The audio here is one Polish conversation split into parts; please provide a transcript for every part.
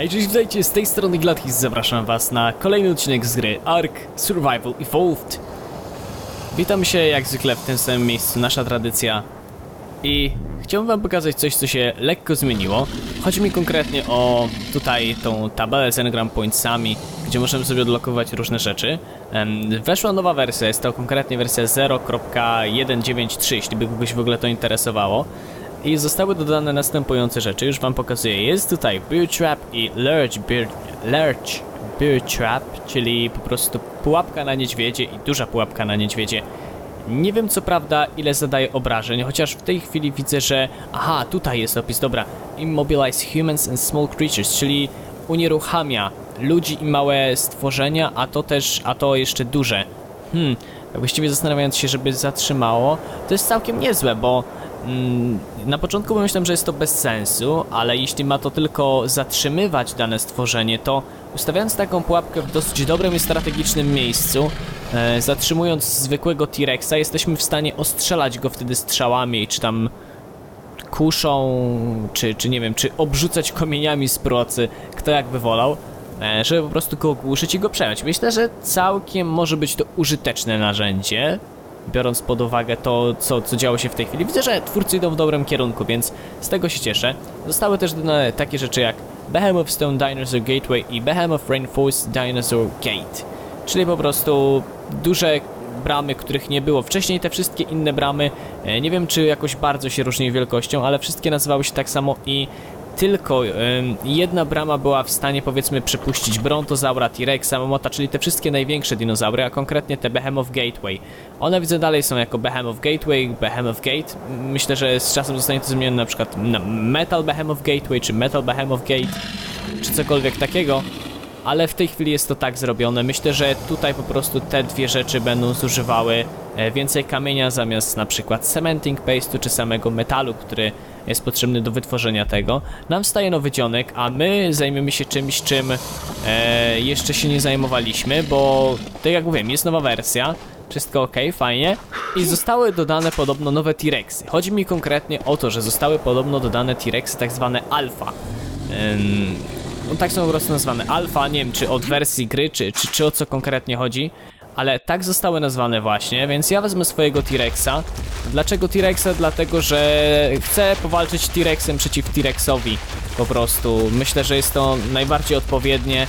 Hej, cześć, witajcie, z tej strony Gladhis, zapraszam was na kolejny odcinek z gry Ark Survival Evolved. Witam się jak zwykle w tym samym miejscu, nasza tradycja. I chciałbym wam pokazać coś, co się lekko zmieniło. Chodzi mi konkretnie o tutaj tą tabelę z Engram Pointsami, gdzie możemy sobie odlokować różne rzeczy. Weszła nowa wersja, jest to konkretnie wersja 0.193, jeśli by kogoś w ogóle to interesowało. I zostały dodane następujące rzeczy, już wam pokazuję. Jest tutaj Bear Trap i Lurch Bear, Lurch Bear Trap, czyli po prostu pułapka na niedźwiedzie i duża pułapka na niedźwiedzie. Nie wiem co prawda ile zadaje obrażeń, chociaż w tej chwili widzę, że... Aha, tutaj jest opis, dobra. Immobilize humans and small creatures, czyli unieruchamia ludzi i małe stworzenia, a to też, a to jeszcze duże. Hmm, właściwie zastanawiając się, żeby zatrzymało, to jest całkiem niezłe, bo na początku pomyślałem, że jest to bez sensu, ale jeśli ma to tylko zatrzymywać dane stworzenie, to ustawiając taką pułapkę w dosyć dobrym i strategicznym miejscu, e, zatrzymując zwykłego T-Rexa, jesteśmy w stanie ostrzelać go wtedy strzałami, czy tam kuszą, czy, czy nie wiem, czy obrzucać kamieniami z procy, kto jakby wolał, e, żeby po prostu go ogłuszyć i go przejąć. Myślę, że całkiem może być to użyteczne narzędzie, biorąc pod uwagę to, co, co działo się w tej chwili. Widzę, że twórcy idą w dobrym kierunku, więc z tego się cieszę. Zostały też dodane takie rzeczy jak Behemoth Stone Dinosaur Gateway i Behemoth Rainforest Dinosaur Gate, czyli po prostu duże bramy, których nie było. Wcześniej te wszystkie inne bramy, e, nie wiem czy jakoś bardzo się różniły wielkością, ale wszystkie nazywały się tak samo i tylko jedna brama była w stanie powiedzmy przepuścić Brontozaura, T-Rexa, Mamota, czyli te wszystkie największe dinozaury, a konkretnie te Behemoth Gateway. One widzę dalej są jako Behemoth Gateway, Behemoth Gate. Myślę, że z czasem zostanie to zmienione na przykład na Metal Behemoth Gateway, czy Metal Behemoth Gate, czy cokolwiek takiego. Ale w tej chwili jest to tak zrobione. Myślę, że tutaj po prostu te dwie rzeczy będą zużywały e, więcej kamienia zamiast na przykład cementing paste'u czy samego metalu, który jest potrzebny do wytworzenia tego. Nam wstaje nowy dzionek, a my zajmiemy się czymś, czym e, jeszcze się nie zajmowaliśmy, bo tak jak mówiłem, jest nowa wersja. Wszystko ok, fajnie. I zostały dodane podobno nowe T-Rexy. Chodzi mi konkretnie o to, że zostały podobno dodane T-Rexy tak zwane alfa. No tak są po prostu nazwane alfa, nie wiem czy od wersji gry, czy, czy, czy o co konkretnie chodzi, ale tak zostały nazwane właśnie, więc ja wezmę swojego T-Rexa. Dlaczego T-Rexa? Dlatego, że chcę powalczyć T-Rexem przeciw T-Rexowi po prostu. Myślę, że jest to najbardziej odpowiednie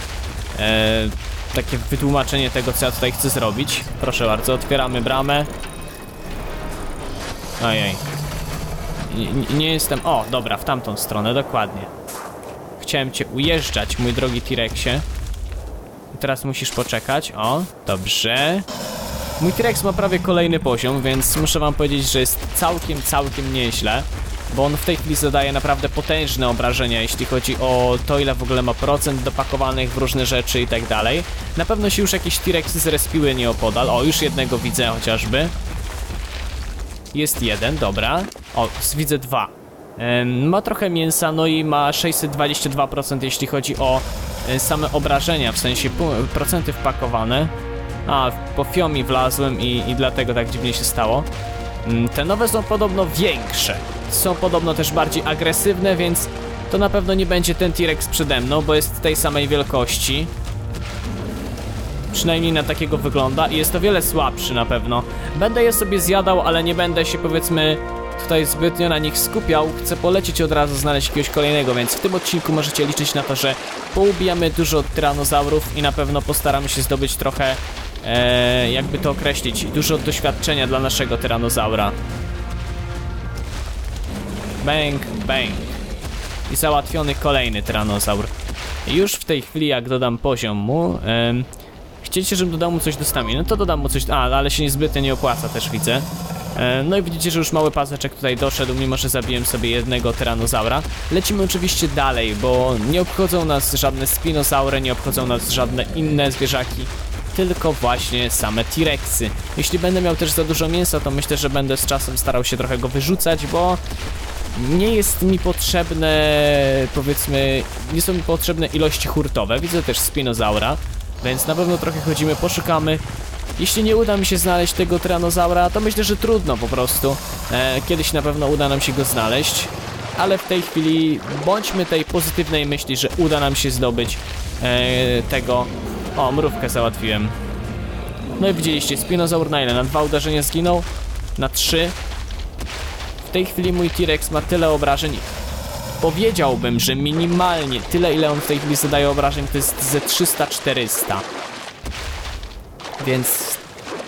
e, takie wytłumaczenie tego, co ja tutaj chcę zrobić. Proszę bardzo, otwieramy bramę. Ojej. Nie, nie jestem... O, dobra, w tamtą stronę, dokładnie. Chciałem cię ujeżdżać, mój drogi T-Rexie. Teraz musisz poczekać. O, dobrze. Mój T-Rex ma prawie kolejny poziom, więc muszę wam powiedzieć, że jest całkiem, całkiem nieźle. Bo on w tej chwili zadaje naprawdę potężne obrażenia, jeśli chodzi o to, ile w ogóle ma procent dopakowanych w różne rzeczy i tak dalej. Na pewno się już jakieś T-Rexy zrespiły nieopodal. O, już jednego widzę chociażby. Jest jeden, dobra. O, widzę dwa. Ma trochę mięsa, no i ma 622% jeśli chodzi o e, same obrażenia, w sensie procenty wpakowane. A, po fiomi wlazłem i, i dlatego tak dziwnie się stało. Mm, Te nowe są podobno większe. Są podobno też bardziej agresywne, więc to na pewno nie będzie ten T-Rex przede mną, bo jest tej samej wielkości. Przynajmniej na takiego wygląda i jest o wiele słabszy na pewno. Będę je sobie zjadał, ale nie będę się powiedzmy tutaj zbytnio na nich skupiał. Chcę polecieć od razu znaleźć jakiegoś kolejnego, więc w tym odcinku możecie liczyć na to, że poubijamy dużo tyranozaurów i na pewno postaramy się zdobyć trochę, e, jakby to określić, dużo doświadczenia dla naszego tyranozaura. Bang, bang. I załatwiony kolejny tyranozaur. Już w tej chwili, jak dodam poziom mu, em, Chcieliście, żebym dodał mu coś do stamina, no to dodam mu coś, a, ale się niezbytnio nie opłaca też widzę. E, No i widzicie, że już mały paseczek tutaj doszedł, mimo że zabiłem sobie jednego tyranozaura. Lecimy oczywiście dalej, bo nie obchodzą nas żadne spinosaury, nie obchodzą nas żadne inne zwierzaki, tylko właśnie same T-Rexy. Jeśli będę miał też za dużo mięsa, to myślę, że będę z czasem starał się trochę go wyrzucać, bo nie jest mi potrzebne, powiedzmy, nie są mi potrzebne ilości hurtowe. Widzę też spinozaura, więc na pewno trochę chodzimy, poszukamy. Jeśli nie uda mi się znaleźć tego tyranozaura, to myślę, że trudno po prostu. E, kiedyś na pewno uda nam się go znaleźć. ale w tej chwili bądźmy tej pozytywnej myśli, że uda nam się zdobyć e, tego... O, mrówkę załatwiłem. No i widzieliście, Spinozaur na ile? Na dwa uderzenia zginął? Na trzy? W tej chwili mój T-Rex ma tyle obrażeń. Powiedziałbym, że minimalnie tyle, ile on w tej chwili zadaje obrażeń, to jest ze 300-400. Więc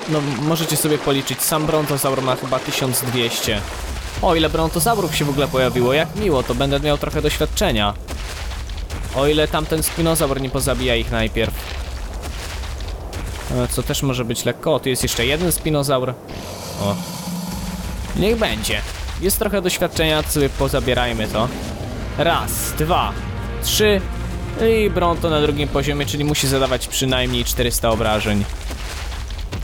no możecie sobie policzyć. Sam Brontosaur ma chyba 1200. O, ile Brontosaurów się w ogóle pojawiło, jak miło, to będę miał trochę doświadczenia. O ile tamten Spinozaur nie pozabija ich najpierw. E, Co też może być lekko. O, tu jest jeszcze jeden Spinozaur. O. Niech będzie. Jest trochę doświadczenia, sobie pozabierajmy to. Raz, dwa, trzy. I Bronto na drugim poziomie, czyli musi zadawać przynajmniej 400 obrażeń.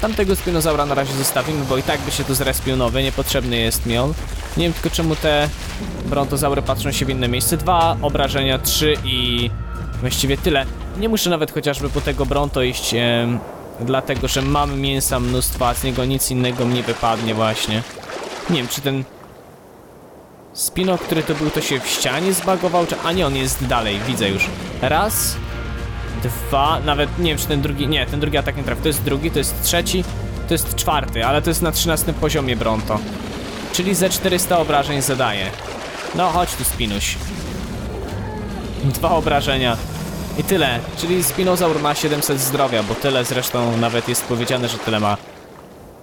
Tamtego spinozaura na razie zostawimy, bo i tak by się tu zrespił nowy, niepotrzebny jest mi on. Nie wiem tylko czemu te brontozaury patrzą się w inne miejsce. Dwa obrażenia, trzy i właściwie tyle. Nie muszę nawet chociażby po tego bronto iść, em, dlatego że mam mięsa mnóstwo, a z niego nic innego mi nie wypadnie właśnie. Nie wiem, czy ten spino, który to był, to się w ścianie zbagował, czy... A nie, on jest dalej, widzę już. Raz, dwa, nawet nie wiem czy ten drugi, nie, ten drugi atak nie trafi, to jest drugi, to jest trzeci, to jest czwarty, ale to jest na 13 poziomie Bronto. Czyli ze 400 obrażeń zadaje. No chodź tu Spinuś. Dwa obrażenia. I tyle, czyli Spinozaur ma 700 zdrowia, bo tyle zresztą nawet jest powiedziane, że tyle ma.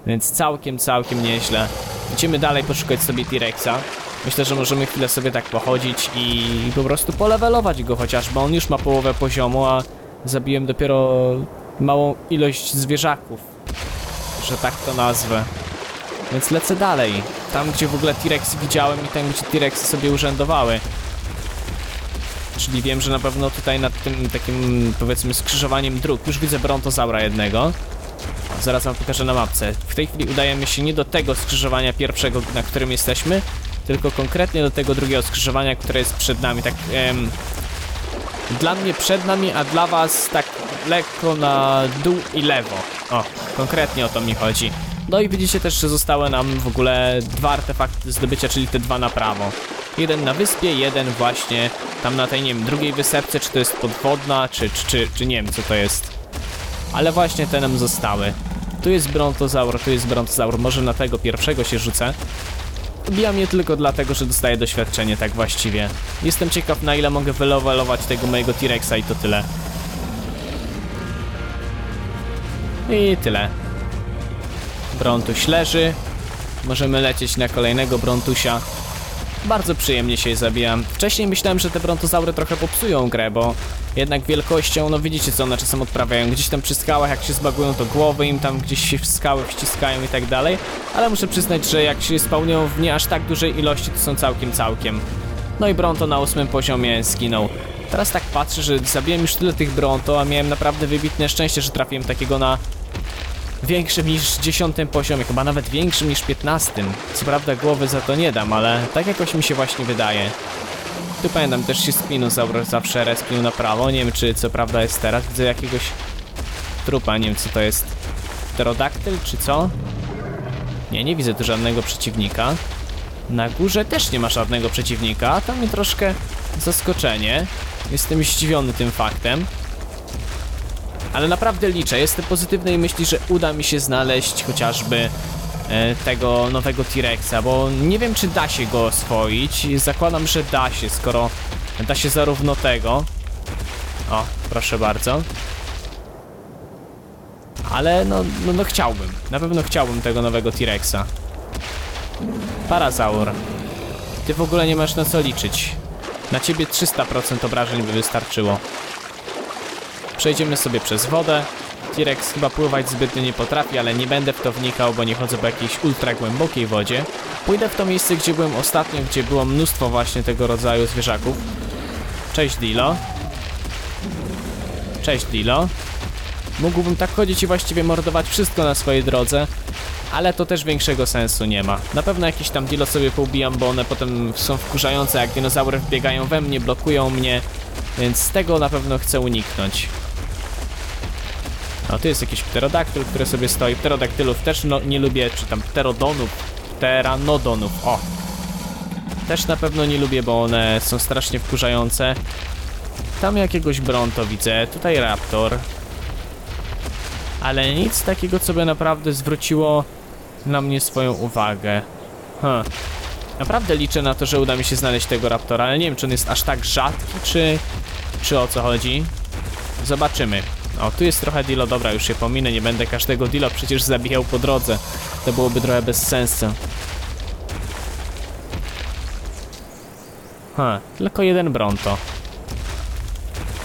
Więc całkiem, całkiem nieźle. Idziemy dalej poszukać sobie T-Rexa. Myślę, że możemy chwilę sobie tak pochodzić i po prostu polewelować go chociażby. On już ma połowę poziomu, a zabiłem dopiero małą ilość zwierzaków, że tak to nazwę. Więc lecę dalej. Tam, gdzie w ogóle T-Rex widziałem i tam, gdzie T-Rexy sobie urzędowały. Czyli wiem, że na pewno tutaj nad tym takim, powiedzmy, skrzyżowaniem dróg już widzę Brontozaura jednego. Zaraz wam pokażę na mapce. W tej chwili udajemy się nie do tego skrzyżowania pierwszego, na którym jesteśmy, tylko konkretnie do tego drugiego skrzyżowania, które jest przed nami. Tak em, dla mnie przed nami, a dla was tak lekko na dół i lewo. O, konkretnie o to mi chodzi. No i widzicie też, że zostały nam w ogóle dwa artefakty zdobycia, czyli te dwa na prawo. Jeden na wyspie, jeden właśnie tam na tej, nie wiem, drugiej wysepce, czy to jest podwodna, czy, czy, czy, czy nie wiem co to jest. Ale właśnie te nam zostały. Tu jest brontozaur, tu jest brontozaur, może na tego pierwszego się rzucę. Bijam je tylko dlatego, że dostaję doświadczenie, tak właściwie. Jestem ciekaw, na ile mogę wylewelować tego mojego T-Rexa i to tyle. I tyle. Brontuś leży. Możemy lecieć na kolejnego Brontusia. Bardzo przyjemnie się je zabijam. Wcześniej myślałem, że te brontozaury trochę popsują grę, bo jednak wielkością, no widzicie co one czasem odprawiają. Gdzieś tam przy skałach, jak się zbagują, to głowy im tam gdzieś się w skały wciskają i tak dalej. Ale muszę przyznać, że jak się spełnią w nie aż tak dużej ilości, to są całkiem, całkiem. No i Bronto na ósmym poziomie zginął. Teraz tak patrzę, że zabiłem już tyle tych Bronto, a miałem naprawdę wybitne szczęście, że trafiłem takiego na większym niż dziesiątym poziomie, chyba nawet większym niż piętnastym. Co prawda głowy za to nie dam, ale tak jakoś mi się właśnie wydaje. Tu pamiętam, też się Spinozaur zawsze respił na prawo, nie wiem czy co prawda jest teraz, widzę jakiegoś trupa, nie wiem co to jest. Pterodaktyl czy co? Nie, nie widzę tu żadnego przeciwnika. Na górze też nie ma żadnego przeciwnika, to mi troszkę zaskoczenie. Jestem zdziwiony tym faktem. Ale naprawdę liczę, jestem pozytywnej myśli, że uda mi się znaleźć chociażby e, tego nowego T-Rexa, bo nie wiem czy da się go oswoić. Zakładam, że da się, skoro da się zarówno tego. O, proszę bardzo. Ale no, no, no chciałbym, na pewno chciałbym tego nowego T-Rexa. Parazaur. Ty w ogóle nie masz na co liczyć. Na ciebie 300% obrażeń by wystarczyło. Przejdziemy sobie przez wodę. T-Rex chyba pływać zbytnio nie potrafi, ale nie będę w to wnikał, bo nie chodzę po jakiejś ultra głębokiej wodzie. Pójdę w to miejsce, gdzie byłem ostatnio, gdzie było mnóstwo właśnie tego rodzaju zwierzaków. Cześć Dilo. Cześć Dilo. Mógłbym tak chodzić i właściwie mordować wszystko na swojej drodze, ale to też większego sensu nie ma. Na pewno jakiś tam Dilo sobie poubijam, bo one potem są wkurzające, jak dinozaury wbiegają we mnie, blokują mnie, więc tego na pewno chcę uniknąć. O, tu jest jakiś pterodaktyl, który sobie stoi. Pterodaktylów też no, nie lubię, czy tam pterodonów, pteranodonów. O! też na pewno nie lubię, bo one są strasznie wkurzające. Tam jakiegoś Bronto widzę, tutaj Raptor. Ale nic takiego, co by naprawdę zwróciło na mnie swoją uwagę. Huh. Naprawdę liczę na to, że uda mi się znaleźć tego Raptora, ale nie wiem, czy on jest aż tak rzadki, czy... czy o co chodzi. Zobaczymy. O, tu jest trochę dilo, dobra, już się pominę, nie będę każdego dilo przecież zabijał po drodze. To byłoby trochę bez sensu. Ha, tylko jeden Bronto.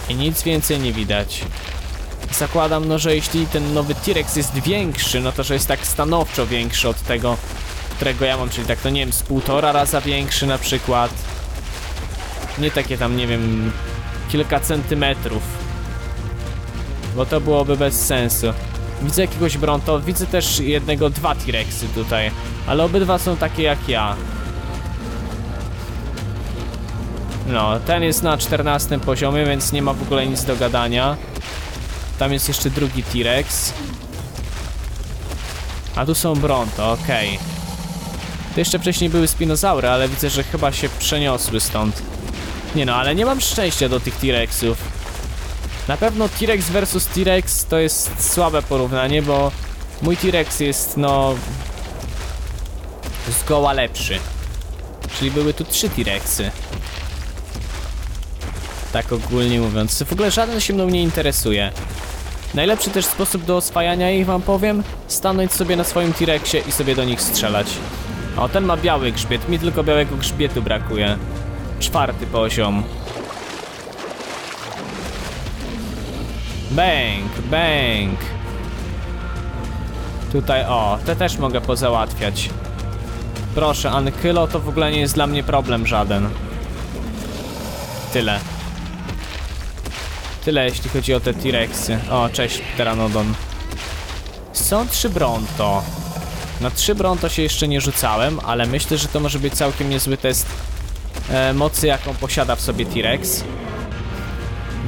I nic więcej nie widać. Zakładam, no, że jeśli ten nowy T-Rex jest większy, no to że jest tak stanowczo większy od tego, którego ja mam, czyli tak, no nie wiem, z półtora raza większy na przykład. Nie takie tam, nie wiem, kilka centymetrów. Bo to byłoby bez sensu. Widzę jakiegoś Bronto, widzę też jednego, dwa T-Rexy tutaj, ale obydwa są takie jak ja. No, ten jest na 14 poziomie, więc nie ma w ogóle nic do gadania. Tam jest jeszcze drugi T-Rex. A tu są Bronto, okej. To jeszcze wcześniej były spinozaury, ale widzę, że chyba się przeniosły stąd. Nie no, ale nie mam szczęścia do tych T-Rexów. Na pewno T-Rex versus T-Rex to jest słabe porównanie, bo mój T-Rex jest, no... zgoła lepszy. Czyli były tu trzy T-Rexy. Tak ogólnie mówiąc. W ogóle żaden się mną nie interesuje. Najlepszy też sposób do oswajania ich wam powiem? Stanąć sobie na swoim T-Rexie i sobie do nich strzelać. O, ten ma biały grzbiet, mi tylko białego grzbietu brakuje. Czwarty poziom. Bang, bang. Tutaj, o, te też mogę pozałatwiać. Proszę, Ankylo to w ogóle nie jest dla mnie problem żaden. Tyle. Tyle jeśli chodzi o te T-Rexy. O, cześć, Pteranodon. Są trzy Bronto. Na trzy Bronto się jeszcze nie rzucałem, ale myślę, że to może być całkiem niezły test e, mocy, jaką posiada w sobie T-Rex.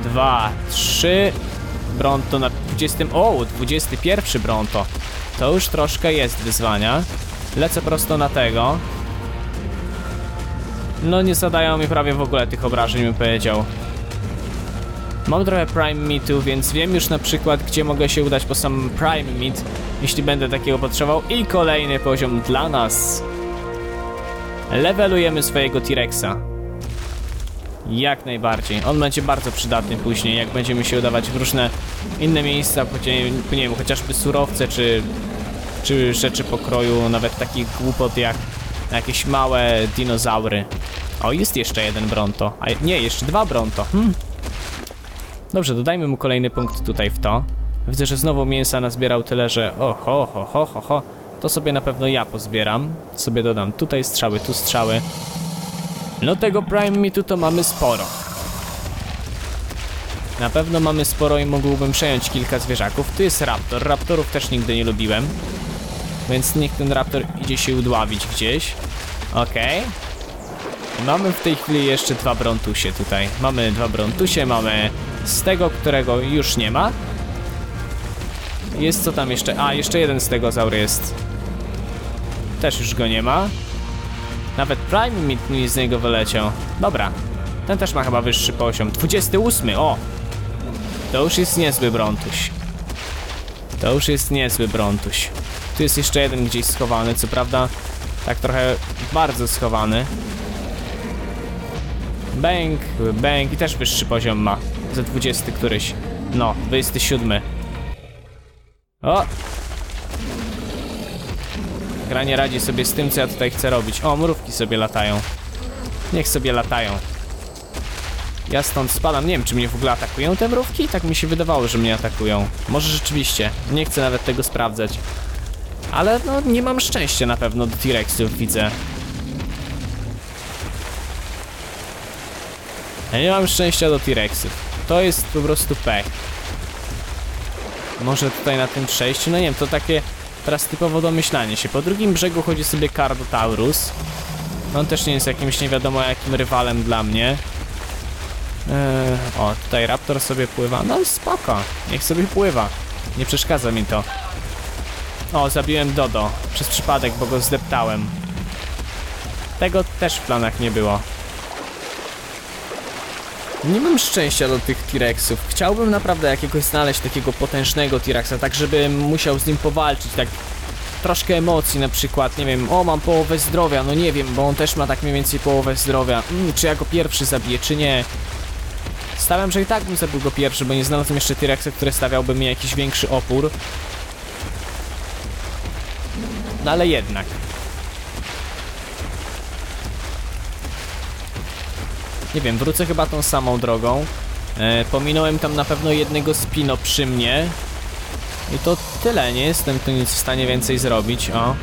Dwa, trzy Bronto na 20. O, 21 Bronto. To już troszkę jest wyzwania. Lecę prosto na tego. No nie zadają mi prawie w ogóle tych obrażeń, bym powiedział. Mam trochę Prime Meatu, więc wiem już na przykład, gdzie mogę się udać po sam Prime Meat, jeśli będę takiego potrzebował. I kolejny poziom dla nas. Levelujemy swojego T-Rexa. Jak najbardziej. On będzie bardzo przydatny później, jak będziemy się udawać w różne inne miejsca, nie, wiem, chociażby surowce, czy, czy rzeczy pokroju, nawet takich głupot jak jakieś małe dinozaury. O, jest jeszcze jeden Bronto. A nie, jeszcze dwa Bronto. Hmm. Dobrze, dodajmy mu kolejny punkt tutaj w to. Widzę, że znowu mięsa nazbierał tyle, że o ho, ho, ho, ho, ho. To sobie na pewno ja pozbieram. Sobie dodam tutaj strzały, tu strzały. No tego Prime Meatu to mamy sporo. Na pewno mamy sporo i mógłbym przejąć kilka zwierzaków. Tu jest Raptor. Raptorów też nigdy nie lubiłem. Więc niech ten Raptor idzie się udławić gdzieś. Okej. Okay. Mamy w tej chwili jeszcze dwa Brontusie tutaj. Mamy dwa Brontusie, mamy z tego, którego już nie ma. Jest co tam jeszcze? A, jeszcze jeden z tego zaur jest. Też już go nie ma. Nawet Prime mi z niego wyleciał. Dobra. Ten też ma chyba wyższy poziom. 28, o! To już jest niezły Brontuś. To już jest niezły Brontuś. Tu jest jeszcze jeden gdzieś schowany, co prawda tak trochę bardzo schowany. Bang, bang i też wyższy poziom ma. Za 20 któryś. No, 27. O! Gra nie radzi sobie z tym, co ja tutaj chcę robić. O, mrówki sobie latają. Niech sobie latają. Ja stąd spadam. Nie wiem, czy mnie w ogóle atakują te mrówki? Tak mi się wydawało, że mnie atakują. Może rzeczywiście. Nie chcę nawet tego sprawdzać. Ale no, nie mam szczęścia na pewno do T-Rexów, widzę. Ja nie mam szczęścia do T-Rexów. To jest po prostu pech. Może tutaj na tym przejściu? No nie wiem, to takie teraz typowo domyślanie się. Po drugim brzegu chodzi sobie Cardotaurus. On też nie jest jakimś nie wiadomo jakim rywalem dla mnie. Eee, o, tutaj Raptor sobie pływa. No spoko, niech sobie pływa. Nie przeszkadza mi to. O, zabiłem Dodo. Przez przypadek, bo go zdeptałem. Tego też w planach nie było. Nie mam szczęścia do tych T-Rexów. Chciałbym naprawdę jakiegoś znaleźć takiego potężnego T-Rexa, tak żebym musiał z nim powalczyć, tak troszkę emocji na przykład, nie wiem, o mam połowę zdrowia, no nie wiem, bo on też ma tak mniej więcej połowę zdrowia. Mm, czy ja go pierwszy zabiję, czy nie? Stawiam, że i tak bym zabił go pierwszy, bo nie znalazłem jeszcze T-Rexa, który stawiałby mi jakiś większy opór. No ale jednak. Nie wiem, wrócę chyba tą samą drogą. E, pominąłem tam na pewno jednego spino przy mnie. I to tyle, nie jestem tu nic w stanie więcej zrobić, o.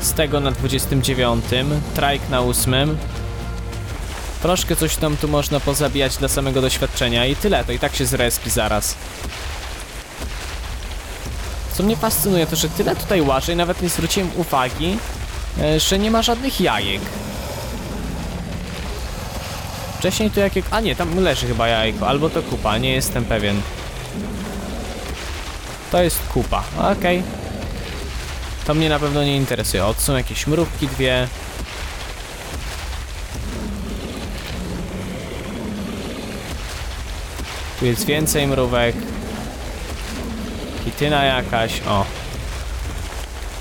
Z tego na 29, trajk na 8. Troszkę coś tam tu można pozabijać dla samego doświadczenia i tyle, to i tak się zrespi zaraz. Co mnie fascynuje, to że tyle tutaj łażę i nawet nie zwróciłem uwagi, e, że nie ma żadnych jajek. Wcześniej tu jakie... A nie, tam leży chyba jajko, albo to kupa, nie jestem pewien. To jest kupa, okej. To mnie na pewno nie interesuje. O, są jakieś mrówki dwie. Tu jest więcej mrówek. Kityna jakaś, o.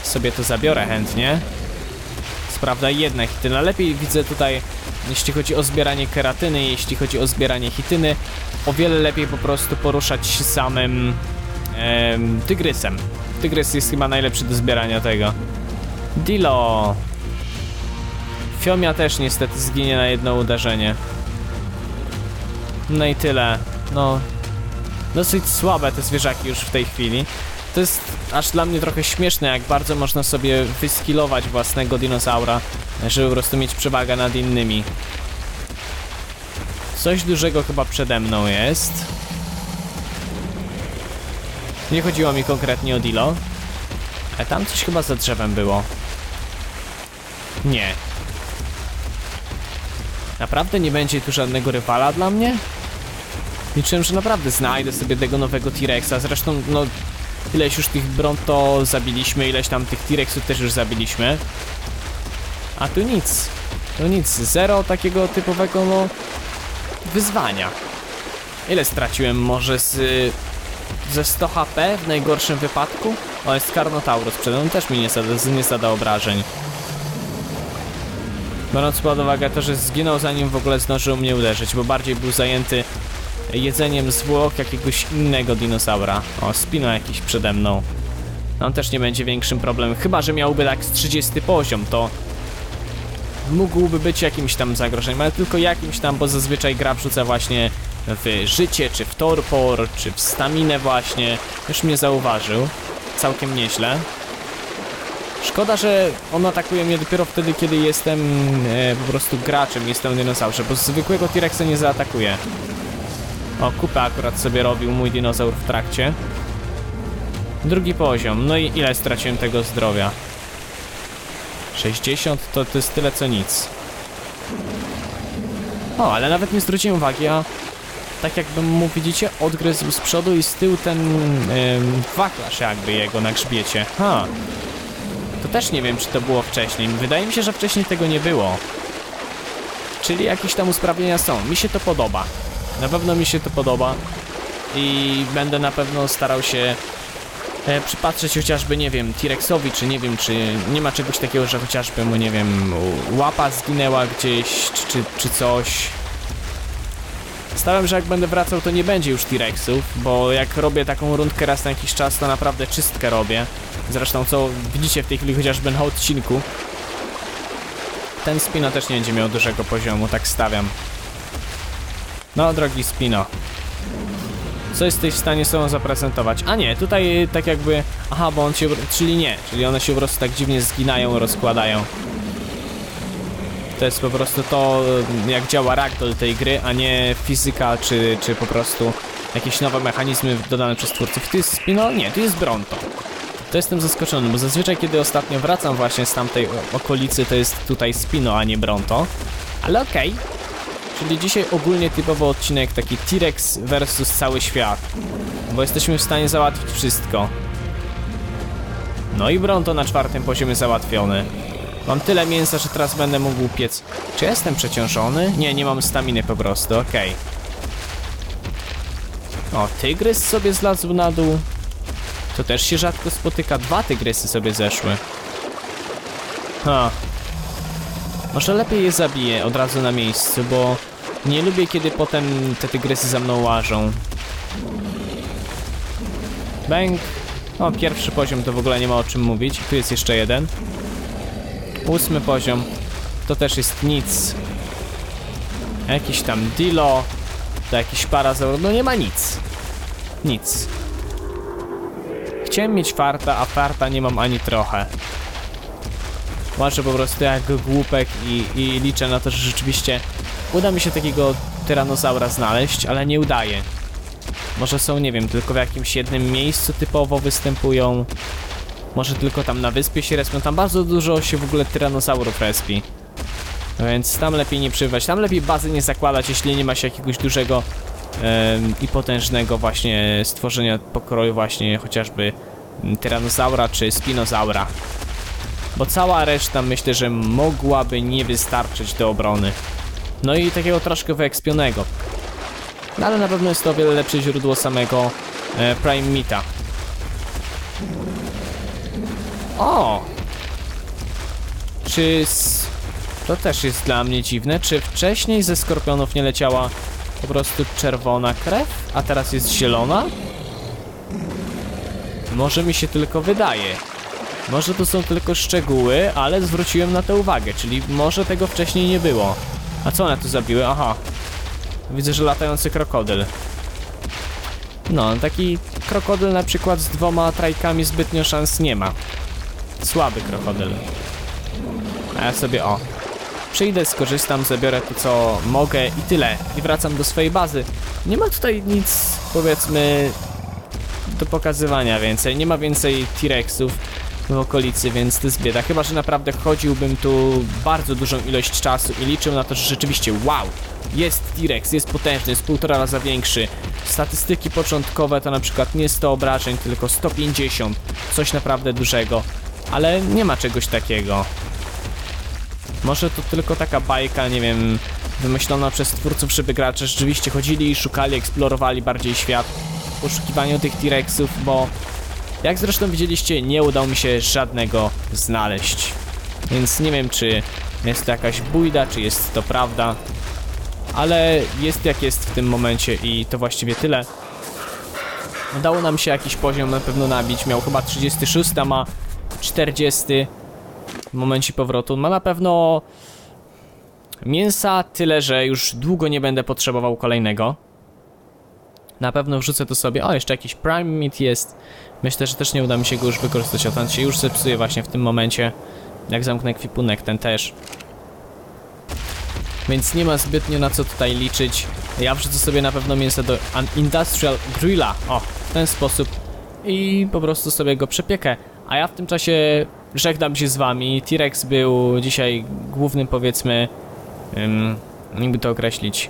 Sobie to zabiorę chętnie. Sprawda jedna hityna. Lepiej widzę tutaj, jeśli chodzi o zbieranie keratyny, jeśli chodzi o zbieranie hityny, o wiele lepiej po prostu poruszać się samym em, tygrysem. Tygrys jest chyba najlepszy do zbierania tego. Dilo. Fiomia też niestety zginie na jedno uderzenie. No i tyle. No, dosyć słabe te zwierzaki już w tej chwili. To jest aż dla mnie trochę śmieszne, jak bardzo można sobie wyskilować własnego dinozaura, żeby po prostu mieć przewagę nad innymi. Coś dużego chyba przede mną jest. Nie chodziło mi konkretnie o Dilo. Ale tam coś chyba za drzewem było. Nie. Naprawdę nie będzie tu żadnego rywala dla mnie? Liczyłem, że naprawdę znajdę sobie tego nowego T-Rexa. Zresztą, no, ileś już tych Bronto zabiliśmy, ileś tam tych T-Rexów też już zabiliśmy. A tu nic. Tu nic. Zero takiego typowego, no, wyzwania. Ile straciłem? Może z... ze 100 HP w najgorszym wypadku? O, jest Carnotaurus przed mną, też mi nie zada, nie zada obrażeń. Biorąc pod uwagę to, że zginął zanim w ogóle zdążył mnie uderzyć, bo bardziej był zajęty jedzeniem zwłok jakiegoś innego dinozaura. O, spino jakiś przede mną. On też nie będzie większym problemem, chyba że miałby tak z 30 poziom, to mógłby być jakimś tam zagrożeniem, ale tylko jakimś tam, bo zazwyczaj gra wrzuca właśnie w życie, czy w torpor, czy w staminę właśnie. Już mnie zauważył. Całkiem nieźle. Szkoda, że on atakuje mnie dopiero wtedy, kiedy jestem e, po prostu graczem, jestem dinozaurze, bo zwykłego T-Rexa nie zaatakuje. O, kupę akurat sobie robił mój dinozaur w trakcie. Drugi poziom. No i ile straciłem tego zdrowia? 60 to, to jest tyle co nic. O, ale nawet nie zwróciłem uwagi, a tak jakbym mu widzicie, odgryzł z przodu i z tyłu ten ym, wachlarz jakby jego na grzbiecie. Ha. To też nie wiem, czy to było wcześniej. Wydaje mi się, że wcześniej tego nie było. Czyli jakieś tam usprawnienia są. Mi się to podoba. Na pewno mi się to podoba i będę na pewno starał się e, przypatrzeć chociażby, nie wiem, T-Rexowi, czy nie wiem, czy nie ma czegoś takiego, że chociażby mu, nie wiem, łapa zginęła gdzieś, czy, czy, czy coś. Stałem, że jak będę wracał, to nie będzie już T-Rexów, bo jak robię taką rundkę raz na jakiś czas, to naprawdę czystkę robię. Zresztą, co widzicie w tej chwili chociażby na odcinku. Ten Spino też nie będzie miał dużego poziomu, tak stawiam. No, drogi Spino. Co jesteś w stanie sobą zaprezentować? A nie, tutaj tak jakby... Aha, bo on się... Czyli nie, czyli one się po prostu tak dziwnie zginają, rozkładają. To jest po prostu to, jak działa ragdoll tej gry, a nie fizyka, czy, czy po prostu jakieś nowe mechanizmy dodane przez twórców. To jest Spino? Nie, to jest Bronto. To jestem zaskoczony, bo zazwyczaj kiedy ostatnio wracam właśnie z tamtej okolicy, to jest tutaj Spino, a nie Bronto. Ale okej. Okay. Czyli dzisiaj ogólnie typowy odcinek taki T-Rex versus cały świat. Bo jesteśmy w stanie załatwić wszystko. No i Bronto na czwartym poziomie załatwiony. Mam tyle mięsa, że teraz będę mógł piec. Czy jestem przeciążony? Nie, nie mam staminy po prostu, okej. O, tygrys sobie zlazł na dół. To też się rzadko spotyka. Dwa tygrysy sobie zeszły. Ha. Może lepiej je zabiję od razu na miejscu, bo nie lubię, kiedy potem te tygrysy za mną łażą. Bęk. O, pierwszy poziom to w ogóle nie ma o czym mówić. Tu jest jeszcze jeden. Ósmy poziom. To też jest nic. Jakiś tam Dilo. To jakiś parazaur. No nie ma nic. Nic. Chciałem mieć farta, a farta nie mam ani trochę. Łażę po prostu jak głupek i, i liczę na to, że rzeczywiście uda mi się takiego tyranozaura znaleźć, ale nie udaje. Może są, nie wiem, tylko w jakimś jednym miejscu typowo występują. Może tylko tam na wyspie się respią. Tam bardzo dużo się w ogóle tyranozaurów respi. Więc tam lepiej nie przybywać. Tam lepiej bazy nie zakładać, jeśli nie ma się jakiegoś dużego em, i potężnego właśnie stworzenia pokroju właśnie chociażby mm, tyranozaura czy spinozaura. Bo cała reszta myślę, że mogłaby nie wystarczyć do obrony. No i takiego troszkę wyekspionego. No ale na pewno jest to o wiele lepsze źródło samego e, Prime Meata. O! Czy... s- To też jest dla mnie dziwne. Czy wcześniej ze skorpionów nie leciała po prostu czerwona krew, a teraz jest zielona? Może mi się tylko wydaje. Może to są tylko szczegóły, ale zwróciłem na to uwagę, czyli może tego wcześniej nie było. A co one tu zabiły? Aha. Widzę, że latający krokodyl. No, taki krokodyl na przykład z dwoma trajkami zbytnio szans nie ma. Słaby krokodyl. A ja sobie o. Przyjdę, skorzystam, zabiorę to co mogę i tyle. I wracam do swojej bazy. Nie ma tutaj nic, powiedzmy, do pokazywania więcej. Nie ma więcej T-Rexów w okolicy, więc to jest bieda. Chyba, że naprawdę chodziłbym tu bardzo dużą ilość czasu i liczył na to, że rzeczywiście wow, jest T-Rex, jest potężny, jest półtora raza większy. Statystyki początkowe to na przykład nie 100 obrażeń, tylko 150. Coś naprawdę dużego. Ale nie ma czegoś takiego. Może to tylko taka bajka, nie wiem, wymyślona przez twórców, żeby gracze rzeczywiście chodzili i szukali, eksplorowali bardziej świat w poszukiwaniu tych T-Rexów, bo jak zresztą widzieliście, nie udało mi się żadnego znaleźć. Więc nie wiem, czy jest to jakaś bójda, czy jest to prawda. Ale jest jak jest w tym momencie i to właściwie tyle. Udało nam się jakiś poziom na pewno nabić. Miał chyba 36, a ma 40 w momencie powrotu. Ma na pewno mięsa tyle, że już długo nie będę potrzebował kolejnego. Na pewno wrzucę to sobie. O, jeszcze jakiś Prime Meat jest. Myślę, że też nie uda mi się go już wykorzystać, a ten się już zepsuje właśnie w tym momencie. Jak zamknę kwipunek, ten też. Więc nie ma zbytnio na co tutaj liczyć. Ja wrzucę sobie na pewno mięso do Industrial Grilla. O, w ten sposób. I po prostu sobie go przepiekę. A ja w tym czasie żegnam się z wami. T-Rex był dzisiaj głównym, powiedzmy, ym, jakby to określić,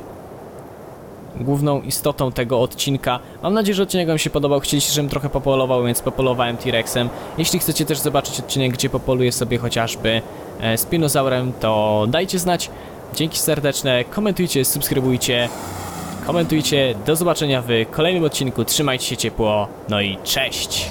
główną istotą tego odcinka. Mam nadzieję, że odcinek wam się podobał. Chcieliście, żebym trochę popolował, więc popolowałem T-Rexem. Jeśli chcecie też zobaczyć odcinek, gdzie popoluję sobie chociażby e, spinozaurem, to dajcie znać. Dzięki serdeczne, komentujcie, subskrybujcie, komentujcie. Do zobaczenia w kolejnym odcinku. Trzymajcie się ciepło, no i cześć!